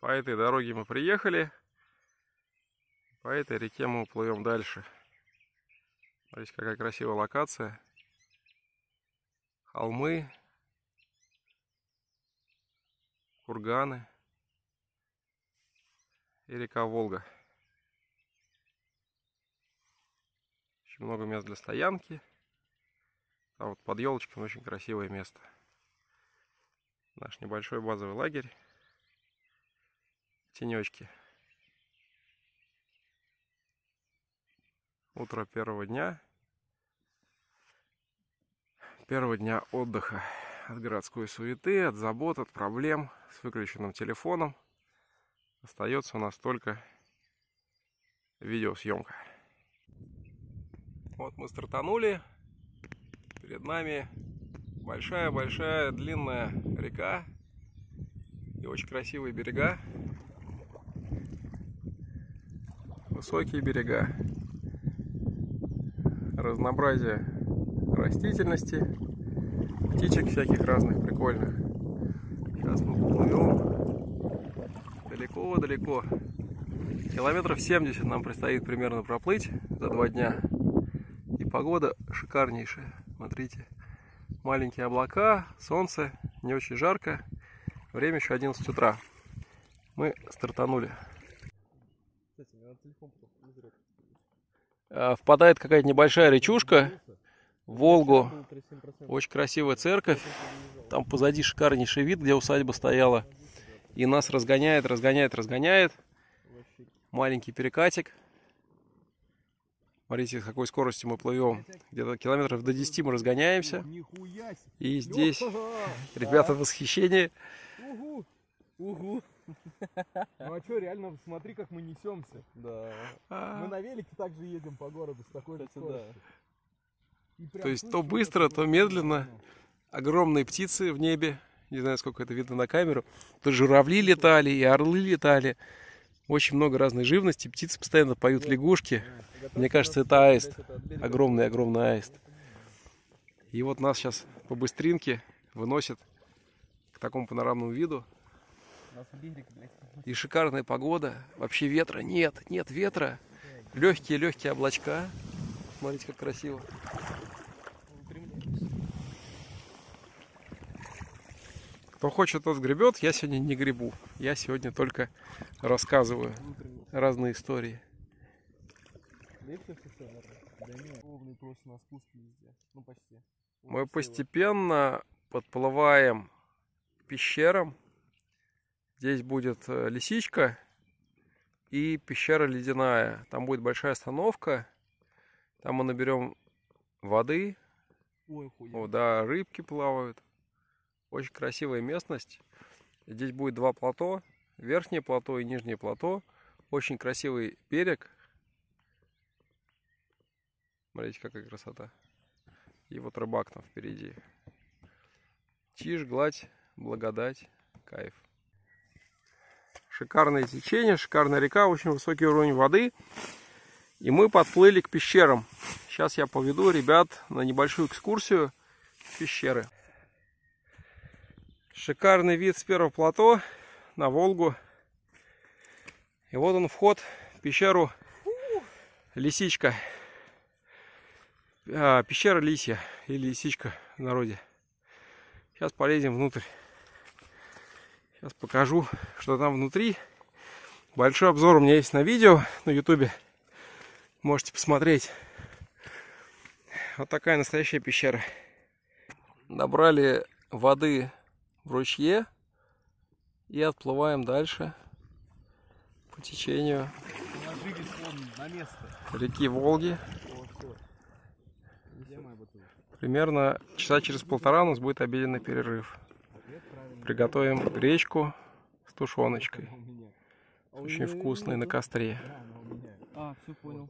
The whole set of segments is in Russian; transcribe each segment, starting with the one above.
По этой дороге мы приехали. По этой реке мы уплывем дальше. Смотрите, какая красивая локация. Холмы, курганы и река Волга. Очень много мест для стоянки. А вот под елочками очень красивое место. Наш небольшой базовый лагерь. Тенечки. Утро первого дня. Первого дня отдыха от городской суеты, от забот, от проблем с выключенным телефоном. Остается у нас только видеосъемка. Вот мы стартанули. Перед нами большая-большая длинная река и очень красивые берега. Высокие берега. Разнообразие растительности, птичек всяких разных прикольных. Сейчас мы поплывем далеко-далеко. Километров 70 нам предстоит примерно проплыть за два дня. И погода шикарнейшая. Смотрите. Маленькие облака, солнце, не очень жарко. Время еще 11 утра. Мы стартанули. А, впадает какая-то небольшая речушка Волгу. Очень красивая церковь. Там позади шикарнейший вид, где усадьба стояла. И нас разгоняет, разгоняет, разгоняет. Маленький перекатик. Смотрите, с какой скоростью мы плывем. Где-то километров до 10 мы разгоняемся. И здесь ребята в восхищении. Угу. Угу. Ну а что, реально, смотри, как мы несемся. Да. Мы на велике также едем по городу с такой же Кстати, скоростью. То есть то быстро, то медленно. Огромные птицы в небе. Не знаю, сколько это видно на камеру. То журавли летали, и орлы летали. Очень много разной живности. Птицы постоянно поют лягушки. Мне кажется, это аист. Огромный-огромный аист. И вот нас сейчас по быстринке выносят к такому панорамному виду. И шикарная погода. Вообще ветра нет, нет ветра. Легкие-легкие облачка. Смотрите, как красиво. Кто хочет, тот гребет. Я сегодня не гребу. Я сегодня только рассказываю разные истории. Мы постепенно подплываем к пещерам. Здесь будет э, лисичка и пещера ледяная. Там будет большая остановка. Там мы наберем воды. Ой. О, да, рыбки плавают. Очень красивая местность. Здесь будет два плато. Верхнее плато и нижнее плато. Очень красивый берег. Смотрите, какая красота. И вот рыбак там впереди. Тишь, гладь, благодать, кайф. Шикарное течение, шикарная река, очень высокий уровень воды. И мы подплыли к пещерам. Сейчас я поведу ребят на небольшую экскурсию в пещеры. Шикарный вид с первого плато на Волгу. И вот он вход в пещеру Лисичка. А, пещера Лисья или Лисичка в народе. Сейчас полезем внутрь. Сейчас покажу, что там внутри. Большой обзор у меня есть на видео на ютубе. Можете посмотреть. Вот такая настоящая пещера. Набрали воды в ручье и отплываем дальше по течению реки Волги. Примерно часа через полтора у нас будет обеденный перерыв. Приготовим гречку с тушеночкой. А у Очень вкусной на костре. Меня. А, все понял.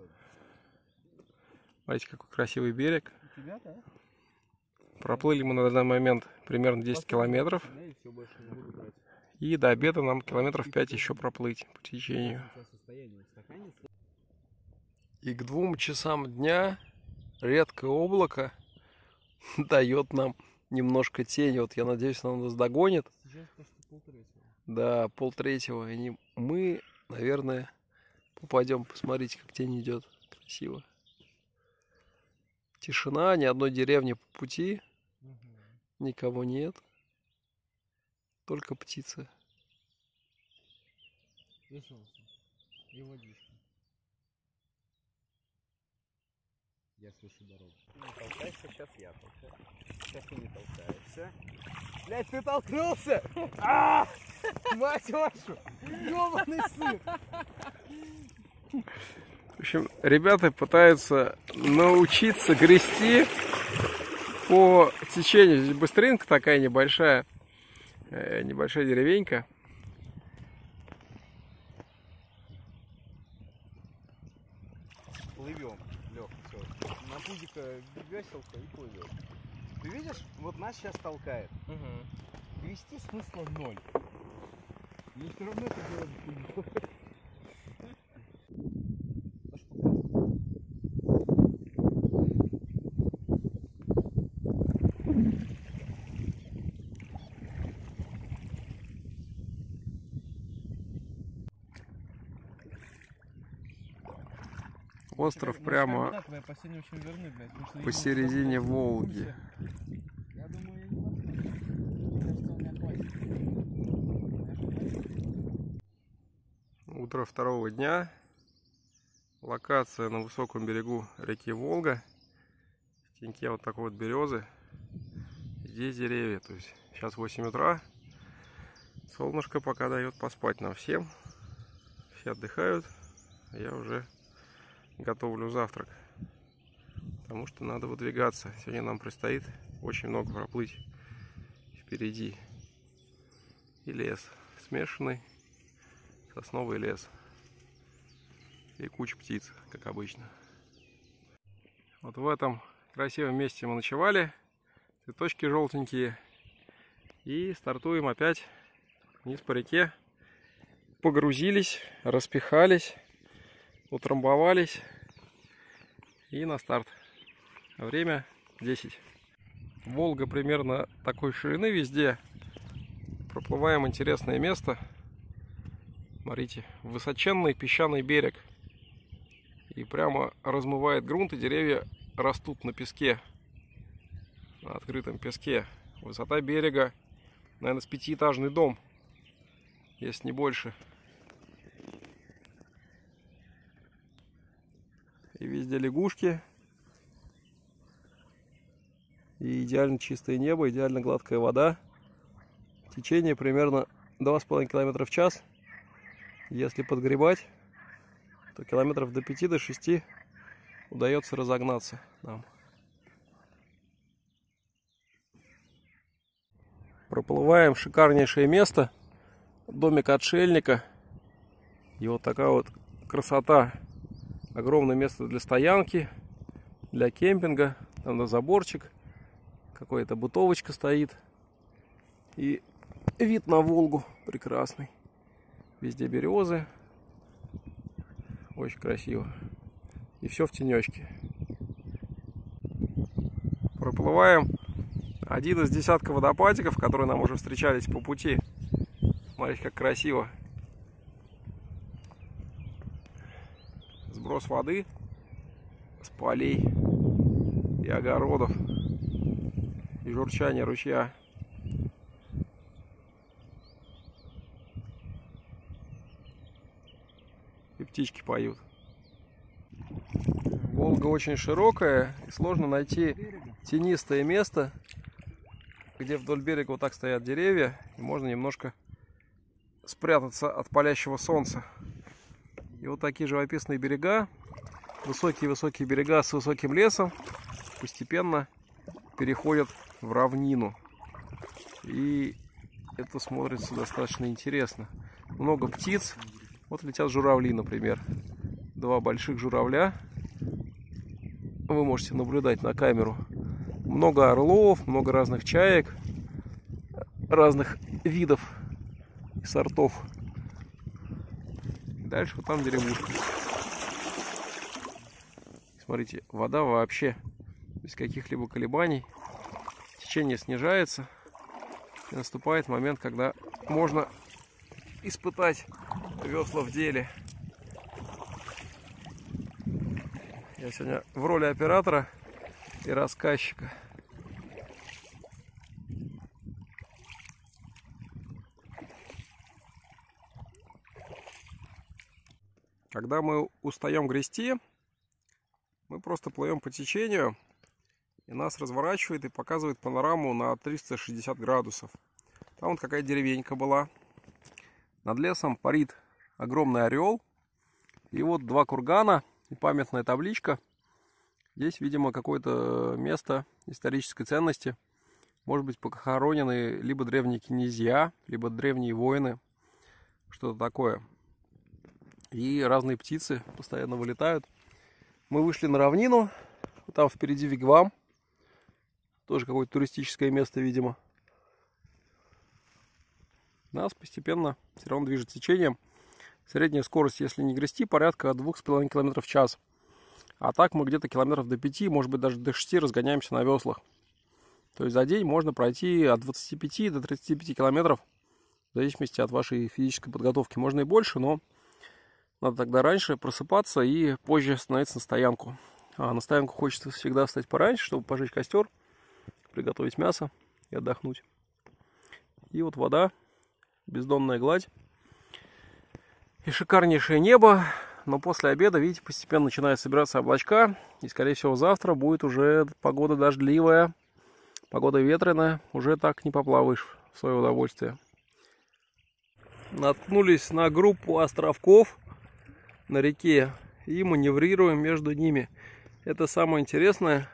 Смотрите, какой красивый берег. У тебя, да? Проплыли мы на данный момент примерно 10 километров. И до обеда нам километров 5 еще проплыть по течению. И к двум часам дня редкое облако дает нам немножко тени. Вот я надеюсь, оно нас догонит. Сейчас почти полтора Да, полтретьего. И не- мы, наверное, попадем. Посмотрите, как тень идет. Красиво. Тишина, ни одной деревни по пути. Никого нет. Только птицы. И солнце. И водичка. Я слышу дорогу. Не толкайся, сейчас я толкаю. Сейчас ты не толкаешься. Блять, ты толкнулся! А! Мать вашу! Ёбаный сын! В общем, ребята пытаются научиться грести по течению. Здесь быстринка такая небольшая, э, небольшая деревенька. Плывем, Лех, все. На пузико веселка и плывем. Ты видишь, вот нас сейчас толкает. Грести смысла ноль. Мне все равно это делать хуйню. Остров прямо Да, твоя последняя очень верны, блядь. потому что я посередине не Волги. Я думаю, я не возьму. Мне кажется, он меня хватит. Утро второго дня. Локация на высоком берегу реки Волга. В теньке вот такой вот березы. Здесь деревья. То есть сейчас 8 утра. Солнышко пока дает поспать нам всем. Все отдыхают. а Я уже готовлю завтрак. Потому что надо выдвигаться. Сегодня нам предстоит очень много проплыть впереди. И лес смешанный сосновый лес и куча птиц, как обычно. Вот в этом красивом месте мы ночевали, цветочки желтенькие, и стартуем опять вниз по реке. Погрузились, распихались, утрамбовались и на старт. Время 10. Волга примерно такой ширины везде. Проплываем интересное место. Смотрите, высоченный песчаный берег. И прямо размывает грунт, и деревья растут на песке. На открытом песке. Высота берега, наверное, с пятиэтажный дом. Если не больше. И везде лягушки. И идеально чистое небо, идеально гладкая вода. Течение примерно 2,5 км в час. Если подгребать, то километров до 5 до 6 удается разогнаться нам. Проплываем шикарнейшее место. Домик отшельника. И вот такая вот красота. Огромное место для стоянки, для кемпинга. Там на заборчик. Какая-то бутовочка стоит. И вид на Волгу прекрасный. Везде березы. Очень красиво. И все в тенечке. Проплываем один из десятка водопадиков, которые нам уже встречались по пути. Смотрите, как красиво. Сброс воды с полей и огородов. И журчание ручья. и птички поют. Волга очень широкая, и сложно найти тенистое место, где вдоль берега вот так стоят деревья, и можно немножко спрятаться от палящего солнца. И вот такие живописные берега, высокие-высокие берега с высоким лесом, постепенно переходят в равнину. И это смотрится достаточно интересно. Много птиц, вот летят журавли, например. Два больших журавля. Вы можете наблюдать на камеру. Много орлов, много разных чаек. Разных видов и сортов. Дальше вот там деревушка. Смотрите, вода вообще без каких-либо колебаний. Течение снижается. И наступает момент, когда можно испытать весла в деле. Я сегодня в роли оператора и рассказчика. Когда мы устаем грести, мы просто плывем по течению, и нас разворачивает и показывает панораму на 360 градусов. Там вот какая деревенька была. Над лесом парит огромный орел. И вот два кургана и памятная табличка. Здесь, видимо, какое-то место исторической ценности. Может быть, похоронены либо древние князья, либо древние воины. Что-то такое. И разные птицы постоянно вылетают. Мы вышли на равнину. Там впереди Вигвам. Тоже какое-то туристическое место, видимо. Нас постепенно все равно движет течением. Средняя скорость, если не грести, порядка 2,5 км в час. А так мы где-то километров до 5, может быть даже до 6 разгоняемся на веслах. То есть за день можно пройти от 25 до 35 километров, в зависимости от вашей физической подготовки. Можно и больше, но надо тогда раньше просыпаться и позже становиться на стоянку. А на стоянку хочется всегда встать пораньше, чтобы пожечь костер, приготовить мясо и отдохнуть. И вот вода, бездонная гладь и шикарнейшее небо. Но после обеда, видите, постепенно начинают собираться облачка. И, скорее всего, завтра будет уже погода дождливая, погода ветреная. Уже так не поплаваешь в свое удовольствие. Наткнулись на группу островков на реке и маневрируем между ними. Это самое интересное,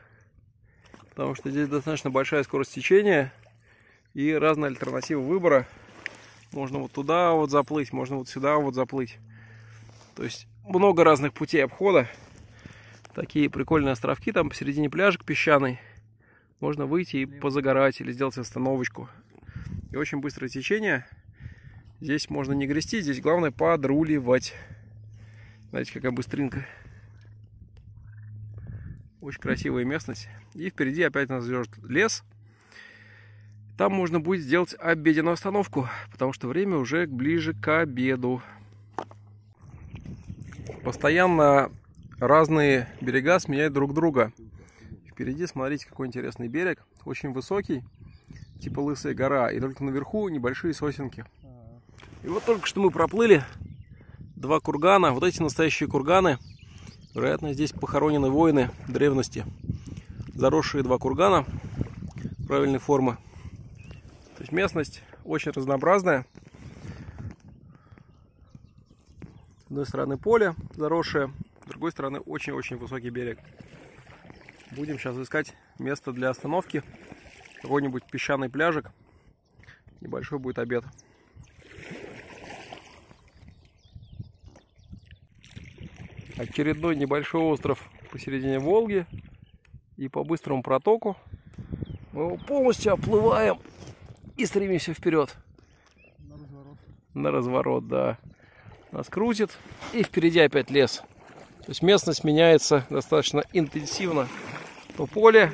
потому что здесь достаточно большая скорость течения и разные альтернативы выбора. Можно вот туда вот заплыть, можно вот сюда вот заплыть. То есть много разных путей обхода. Такие прикольные островки, там посередине пляжик песчаный. Можно выйти и позагорать или сделать остановочку. И очень быстрое течение. Здесь можно не грести, здесь главное подруливать. Знаете, какая быстринка. Очень красивая местность. И впереди опять нас ждет лес. Там можно будет сделать обеденную остановку, потому что время уже ближе к обеду. Постоянно разные берега сменяют друг друга. Впереди, смотрите, какой интересный берег. Очень высокий, типа лысая гора. И только наверху небольшие сосенки. И вот только что мы проплыли два кургана. Вот эти настоящие курганы. Вероятно, здесь похоронены воины древности. Заросшие два кургана правильной формы. То есть местность очень разнообразная. С одной стороны поле заросшее, с другой стороны очень-очень высокий берег. Будем сейчас искать место для остановки. Какой-нибудь песчаный пляжик. Небольшой будет обед. Очередной небольшой остров посередине Волги. И по быстрому протоку мы его полностью оплываем и стремимся вперед. На разворот. На разворот, да. Нас крутит. И впереди опять лес. То есть местность меняется достаточно интенсивно. То поле,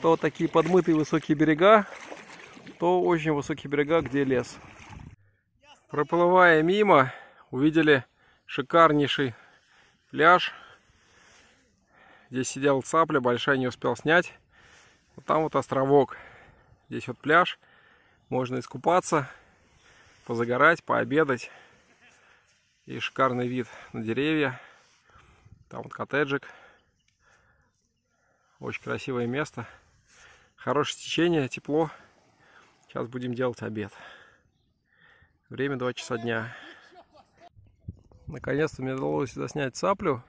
то такие подмытые высокие берега, то очень высокие берега, где лес. Проплывая мимо, увидели шикарнейший пляж. Здесь сидел цапля, большая не успел снять. Вот там вот островок. Здесь вот пляж. Можно искупаться, позагорать, пообедать. И шикарный вид на деревья. Там вот коттеджик. Очень красивое место. Хорошее течение, тепло. Сейчас будем делать обед. Время 2 часа дня. Наконец-то мне удалось заснять цаплю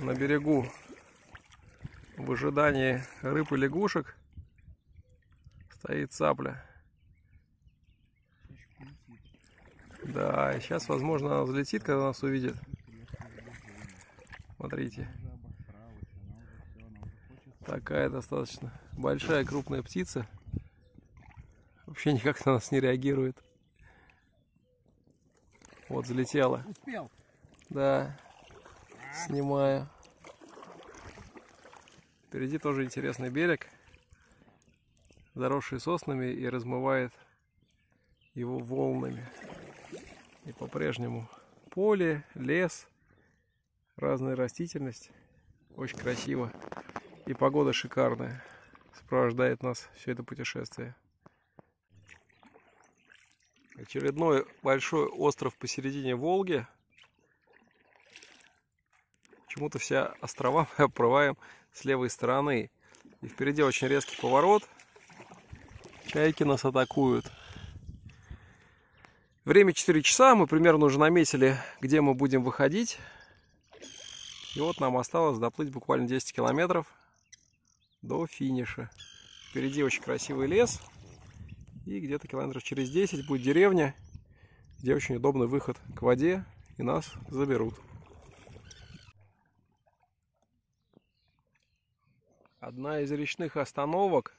на берегу в ожидании рыб и лягушек. Стоит цапля. Да, и сейчас, возможно, она взлетит, когда нас увидит. Смотрите. Такая достаточно большая крупная птица. Вообще никак на нас не реагирует. Вот залетела. Успел. Да. Снимаю. Впереди тоже интересный берег. Заросший соснами и размывает его волнами. По-прежнему поле, лес, разная растительность. Очень красиво. И погода шикарная. Сопровождает нас все это путешествие. Очередной большой остров посередине Волги. Почему-то все острова мы обрываем с левой стороны. И впереди очень резкий поворот. Чайки нас атакуют. Время 4 часа. Мы примерно уже наметили, где мы будем выходить. И вот нам осталось доплыть буквально 10 километров до финиша. Впереди очень красивый лес. И где-то километров через 10 будет деревня, где очень удобный выход к воде, и нас заберут. Одна из речных остановок,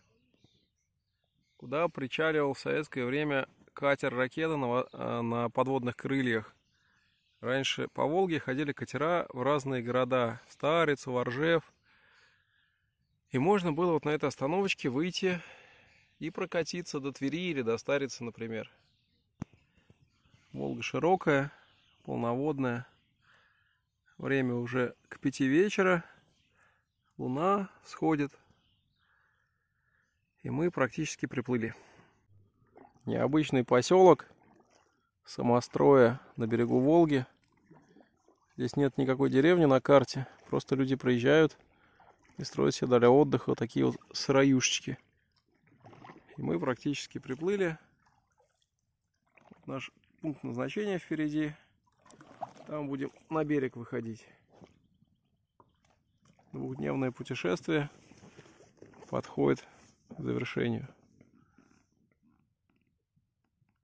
куда причаливал в советское время катер-ракета на, э, на подводных крыльях. Раньше по Волге ходили катера в разные города. В Старицу, Воржев. И можно было вот на этой остановочке выйти и прокатиться до Твери или до Старицы, например. Волга широкая, полноводная. Время уже к пяти вечера. Луна сходит. И мы практически приплыли. Необычный поселок самостроя на берегу Волги. Здесь нет никакой деревни на карте. Просто люди приезжают и строят себе для отдыха вот такие вот сыроюшечки. И мы практически приплыли. Наш пункт назначения впереди. Там будем на берег выходить. Двухдневное путешествие подходит к завершению.